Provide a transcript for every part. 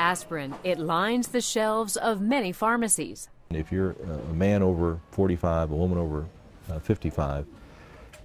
aspirin. It lines the shelves of many pharmacies. If you're a man over 45, a woman over uh, 55,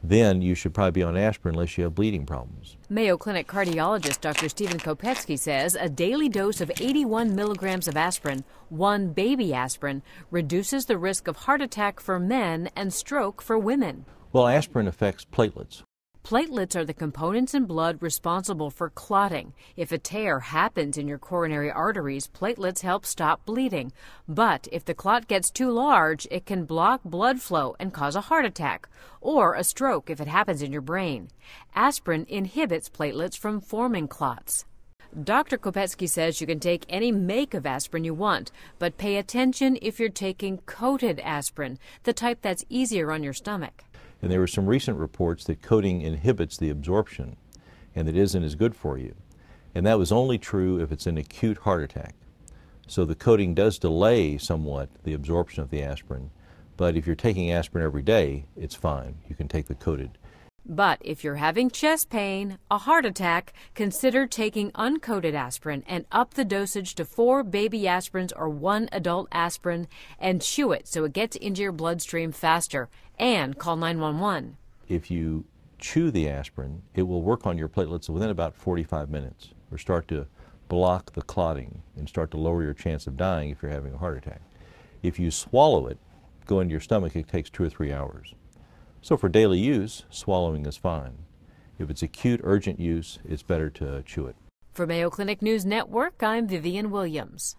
then you should probably be on aspirin unless you have bleeding problems. Mayo Clinic cardiologist Dr. Stephen Kopecky says a daily dose of 81 milligrams of aspirin, one baby aspirin, reduces the risk of heart attack for men and stroke for women. Well, aspirin affects platelets. Platelets are the components in blood responsible for clotting. If a tear happens in your coronary arteries, platelets help stop bleeding. But if the clot gets too large, it can block blood flow and cause a heart attack or a stroke if it happens in your brain. Aspirin inhibits platelets from forming clots. Dr. Kopecky says you can take any make of aspirin you want, but pay attention if you're taking coated aspirin, the type that's easier on your stomach. And there were some recent reports that coating inhibits the absorption and that isn't as good for you. And that was only true if it's an acute heart attack. So the coating does delay somewhat the absorption of the aspirin, but if you're taking aspirin every day, it's fine. You can take the coated. But if you're having chest pain, a heart attack, consider taking uncoated aspirin and up the dosage to four baby aspirins or one adult aspirin and chew it so it gets into your bloodstream faster. And call 911. If you chew the aspirin, it will work on your platelets within about 45 minutes or start to block the clotting and start to lower your chance of dying if you're having a heart attack. If you swallow it, go into your stomach, it takes two or three hours. So for daily use, swallowing is fine. If it's acute, urgent use, it's better to chew it. For Mayo Clinic News Network, I'm Vivien Williams.